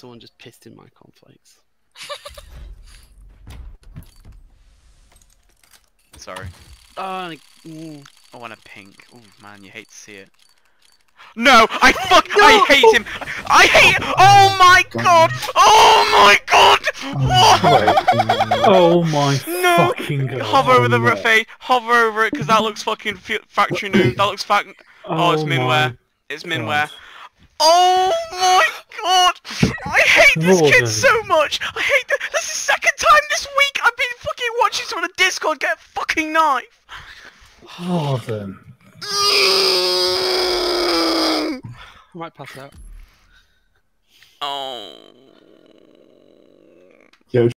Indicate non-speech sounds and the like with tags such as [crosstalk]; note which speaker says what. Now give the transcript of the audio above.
Speaker 1: Someone just pissed in my cornflakes. [laughs]
Speaker 2: Sorry.
Speaker 1: Oh, mm,
Speaker 2: I want a pink. Oh man, you hate to see it. No, I fuck. I hate him. I hate. Oh my god. Oh my god. What? [laughs]
Speaker 3: Oh my
Speaker 2: No.
Speaker 3: fucking god.
Speaker 2: Hover over the
Speaker 3: Oh,
Speaker 2: Rafe. Hover over it because that looks fucking f- factory new. That looks fucking. Oh, it's
Speaker 3: my
Speaker 2: min wear. It's
Speaker 3: God.
Speaker 2: min wear. Oh my god! I hate this
Speaker 3: Rawdon.
Speaker 2: kid so much! I hate this. This is the second time this week I've been fucking watching someone on Discord get a fucking knife!
Speaker 3: Harden.
Speaker 1: I might pass out.
Speaker 2: Oh.